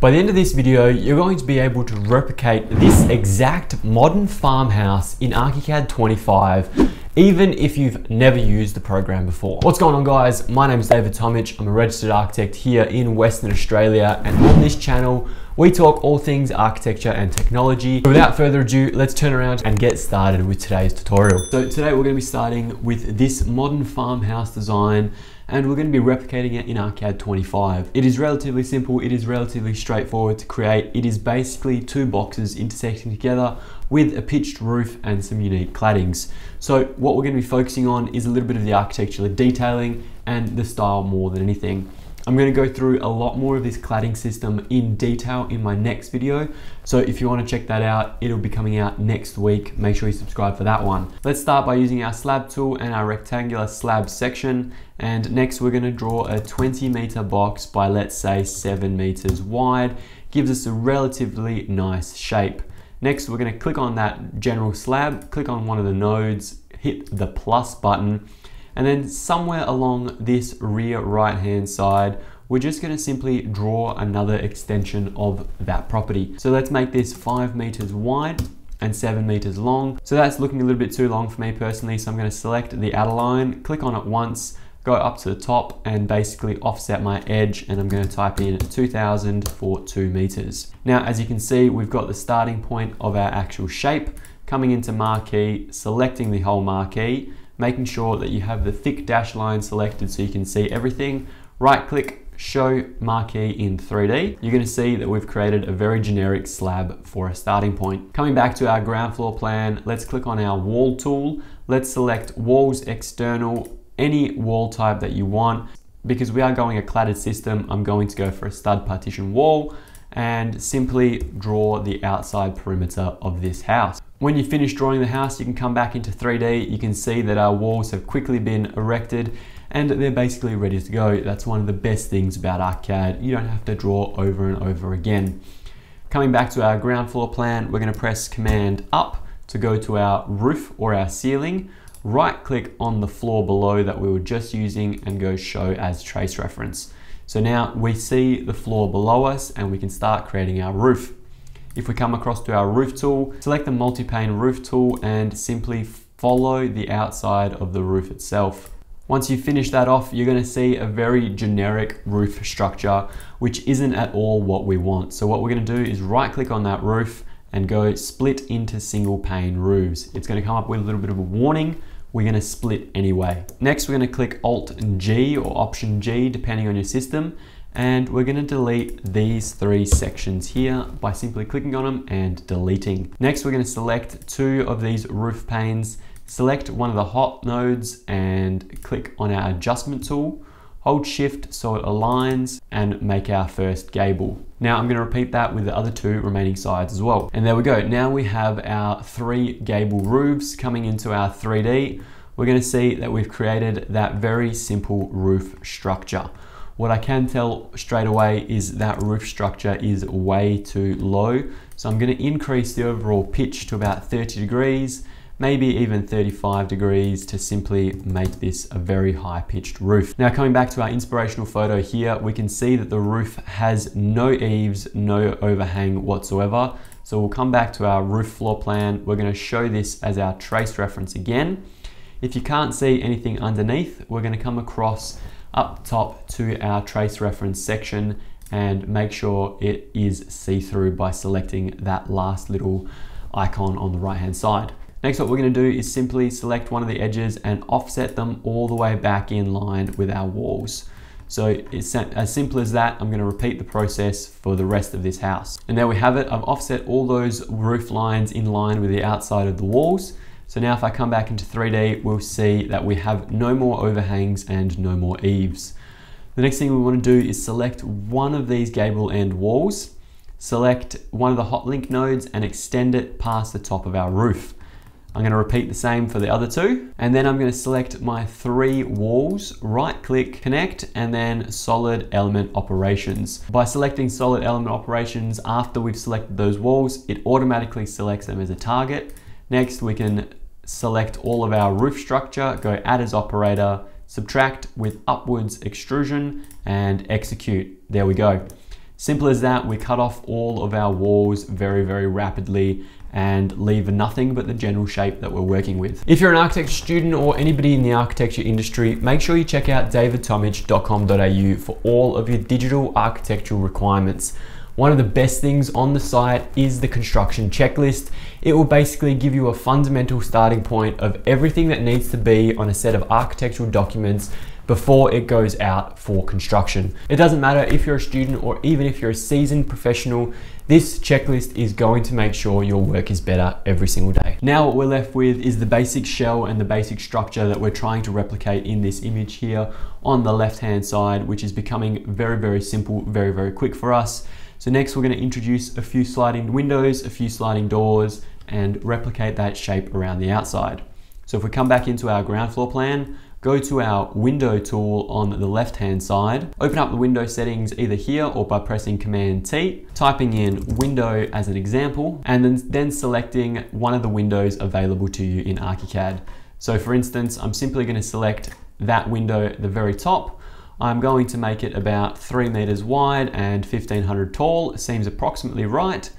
By the end of this video, you're going to be able to replicate this exact modern farmhouse in ArchiCAD 25 even if you've never used the program before. What's going on guys? My name is David Tomic. I'm a registered architect here in Western Australia and on this channel, we talk all things architecture and technology. without further ado, let's turn around and get started with today's tutorial. So today we're gonna to be starting with this modern farmhouse design and we're going to be replicating it in ArchiCAD 25. It is relatively simple, it is relatively straightforward to create. It is basically two boxes intersecting together with a pitched roof and some unique claddings. So what we're going to be focusing on is a little bit of the architectural detailing and the style more than anything. I'm going to go through a lot more of this cladding system in detail in my next video. So if you want to check that out, it'll be coming out next week. Make sure you subscribe for that one. Let's start by using our slab tool and our rectangular slab section. And next we're going to draw a 20 meter box by let's say 7 meters wide. Gives us a relatively nice shape. Next, we're gonna click on that general slab, click on one of the nodes, hit the plus button, and then somewhere along this rear right-hand side, we're just gonna simply draw another extension of that property. So let's make this five meters wide and seven meters long. So that's looking a little bit too long for me personally. So I'm gonna select the outer line, click on it once, go up to the top and basically offset my edge and I'm going to type in 2000 for 2 meters. Now as you can see we've got the starting point of our actual shape coming into marquee, selecting the whole marquee, making sure that you have the thick dash line selected so you can see everything, right click show marquee in 3D, you're gonna see that we've created a very generic slab for a starting point. Coming back to our ground floor plan, let's click on our wall tool. Let's select walls external any wall type that you want. Because we are going a cladded system, I'm going to go for a stud partition wall and simply draw the outside perimeter of this house. When you finish drawing the house, you can come back into 3D. You can see that our walls have quickly been erected and they're basically ready to go. That's one of the best things about ArchiCAD. You don't have to draw over and over again. Coming back to our ground floor plan, we're gonna press Command Up to go to our roof or our ceiling right click on the floor below that we were just using and go show as trace reference. So now we see the floor below us and we can start creating our roof. If we come across to our roof tool, select the multi-pane roof tool and simply follow the outside of the roof itself. Once you finish that off, you're gonna see a very generic roof structure, which isn't at all what we want. So what we're gonna do is right click on that roof and go split into single pane roofs. It's gonna come up with a little bit of a warning we're going to split anyway. Next, we're going to click Alt G or Option G, depending on your system, and we're going to delete these three sections here by simply clicking on them and deleting. Next, we're going to select two of these roof panes, select one of the hot nodes and click on our adjustment tool hold shift so it aligns and make our first gable. Now I'm gonna repeat that with the other two remaining sides as well. And there we go. Now we have our three gable roofs coming into our 3D. We're gonna see that we've created that very simple roof structure. What I can tell straight away is that roof structure is way too low. So I'm gonna increase the overall pitch to about 30 degrees maybe even 35 degrees to simply make this a very high pitched roof. Now coming back to our inspirational photo here, we can see that the roof has no eaves, no overhang whatsoever. So we'll come back to our roof floor plan. We're gonna show this as our trace reference again. If you can't see anything underneath, we're gonna come across up top to our trace reference section and make sure it is see-through by selecting that last little icon on the right hand side. Next, what we're gonna do is simply select one of the edges and offset them all the way back in line with our walls. So it's as simple as that. I'm gonna repeat the process for the rest of this house. And there we have it. I've offset all those roof lines in line with the outside of the walls. So now if I come back into 3D, we'll see that we have no more overhangs and no more eaves. The next thing we wanna do is select one of these gable end walls, select one of the hot link nodes and extend it past the top of our roof. I'm going to repeat the same for the other two. And then I'm going to select my three walls, right click, connect, and then solid element operations. By selecting solid element operations after we've selected those walls, it automatically selects them as a target. Next, we can select all of our roof structure, go add as operator, subtract with upwards extrusion and execute. There we go. Simple as that, we cut off all of our walls very, very rapidly and leave nothing but the general shape that we're working with. If you're an architecture student or anybody in the architecture industry, make sure you check out davidtomic.com.au for all of your digital architectural requirements. One of the best things on the site is the construction checklist. It will basically give you a fundamental starting point of everything that needs to be on a set of architectural documents before it goes out for construction. It doesn't matter if you're a student or even if you're a seasoned professional, this checklist is going to make sure your work is better every single day. Now what we're left with is the basic shell and the basic structure that we're trying to replicate in this image here on the left hand side, which is becoming very, very simple, very, very quick for us. So next we're gonna introduce a few sliding windows, a few sliding doors, and replicate that shape around the outside. So if we come back into our ground floor plan, go to our window tool on the left hand side, open up the window settings either here or by pressing Command T, typing in window as an example, and then, then selecting one of the windows available to you in ArchiCAD. So for instance, I'm simply gonna select that window at the very top. I'm going to make it about three meters wide and 1500 tall. Seems approximately right.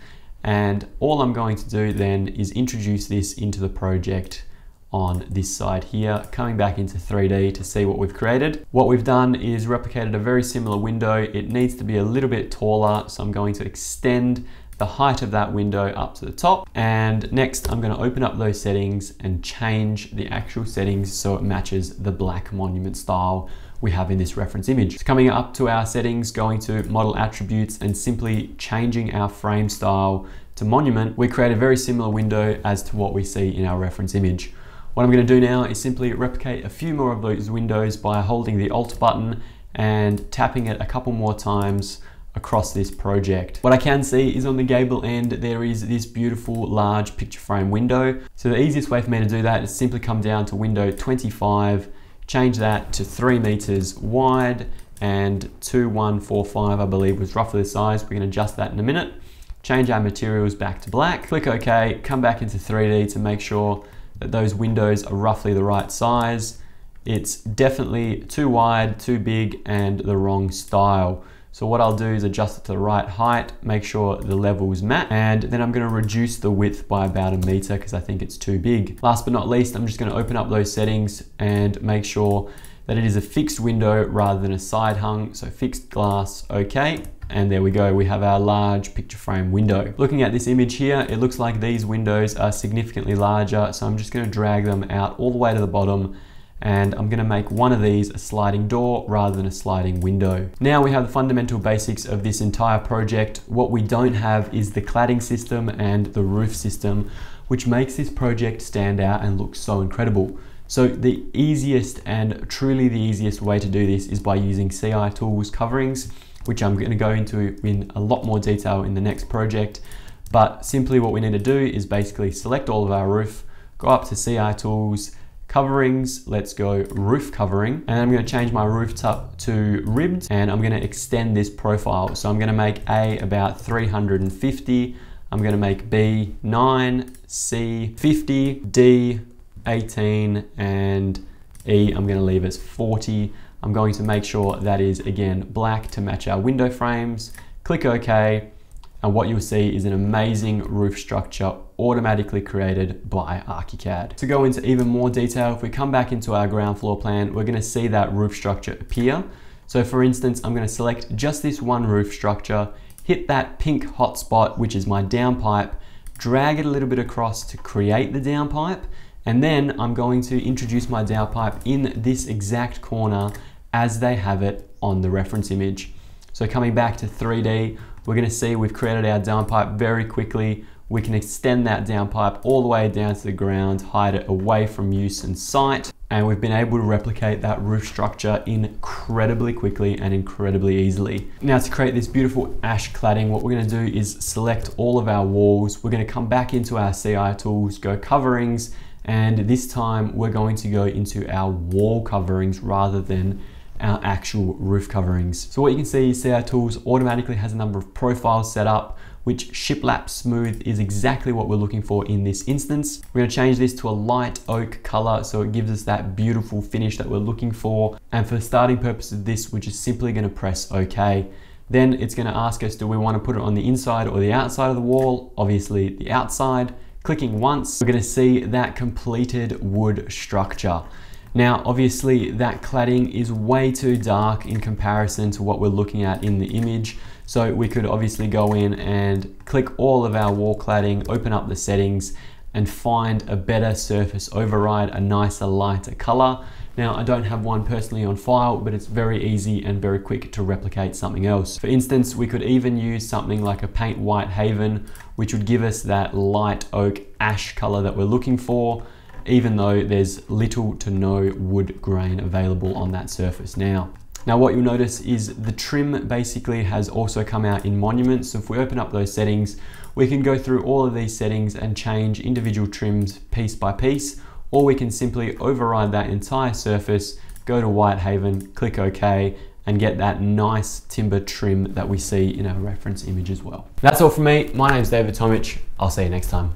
And all I'm going to do then is introduce this into the project on this side here, coming back into 3D to see what we've created. What we've done is replicated a very similar window. It needs to be a little bit taller, so I'm going to extend the height of that window up to the top. And next I'm gonna open up those settings and change the actual settings so it matches the black monument style we have in this reference image. So coming up to our settings, going to model attributes and simply changing our frame style to monument, we create a very similar window as to what we see in our reference image. What I'm going to do now is simply replicate a few more of those windows by holding the Alt button and tapping it a couple more times across this project. What I can see is on the gable end there is this beautiful large picture frame window. So the easiest way for me to do that is simply come down to window 25, change that to 3 meters wide and 2145 I believe was roughly the size. We can adjust that in a minute. Change our materials back to black, click OK, come back into 3D to make sure that those windows are roughly the right size. It's definitely too wide, too big, and the wrong style. So what I'll do is adjust it to the right height, make sure the levels match, and then I'm gonna reduce the width by about a meter because I think it's too big. Last but not least, I'm just gonna open up those settings and make sure that it is a fixed window rather than a side hung. So fixed glass, okay. And there we go, we have our large picture frame window. Looking at this image here, it looks like these windows are significantly larger. So I'm just gonna drag them out all the way to the bottom and I'm gonna make one of these a sliding door rather than a sliding window. Now we have the fundamental basics of this entire project. What we don't have is the cladding system and the roof system, which makes this project stand out and look so incredible. So the easiest and truly the easiest way to do this is by using CI tools coverings which I'm going to go into in a lot more detail in the next project. But simply what we need to do is basically select all of our roof, go up to CI tools, coverings, let's go roof covering. And I'm gonna change my roof top to ribbed and I'm gonna extend this profile. So I'm gonna make A about 350, I'm gonna make B 9, C 50, D 18, and E I'm gonna leave as 40. I'm going to make sure that is again black to match our window frames. Click OK and what you'll see is an amazing roof structure automatically created by ArchiCAD. To go into even more detail, if we come back into our ground floor plan, we're gonna see that roof structure appear. So for instance, I'm gonna select just this one roof structure, hit that pink hotspot, which is my downpipe, drag it a little bit across to create the downpipe, and then I'm going to introduce my downpipe in this exact corner as they have it on the reference image. So coming back to 3D, we're gonna see we've created our downpipe very quickly. We can extend that downpipe all the way down to the ground, hide it away from use and sight, and we've been able to replicate that roof structure incredibly quickly and incredibly easily. Now to create this beautiful ash cladding, what we're gonna do is select all of our walls. We're gonna come back into our CI tools, go coverings, and this time we're going to go into our wall coverings rather than our actual roof coverings. So what you can see is CI Tools automatically has a number of profiles set up which shiplap smooth is exactly what we're looking for in this instance. We're gonna change this to a light oak color so it gives us that beautiful finish that we're looking for. And for starting purpose of this, we're just simply gonna press OK. Then it's gonna ask us, do we wanna put it on the inside or the outside of the wall? Obviously the outside. Clicking once, we're gonna see that completed wood structure. Now, obviously that cladding is way too dark in comparison to what we're looking at in the image. So we could obviously go in and click all of our wall cladding, open up the settings and find a better surface override, a nicer, lighter color. Now, I don't have one personally on file, but it's very easy and very quick to replicate something else. For instance, we could even use something like a paint White Haven, which would give us that light oak ash color that we're looking for, even though there's little to no wood grain available on that surface now. Now what you'll notice is the trim basically has also come out in monuments. So if we open up those settings, we can go through all of these settings and change individual trims piece by piece, or we can simply override that entire surface, go to Whitehaven, click OK, and get that nice timber trim that we see in our reference image as well. That's all from me. My name is David Tomic. I'll see you next time.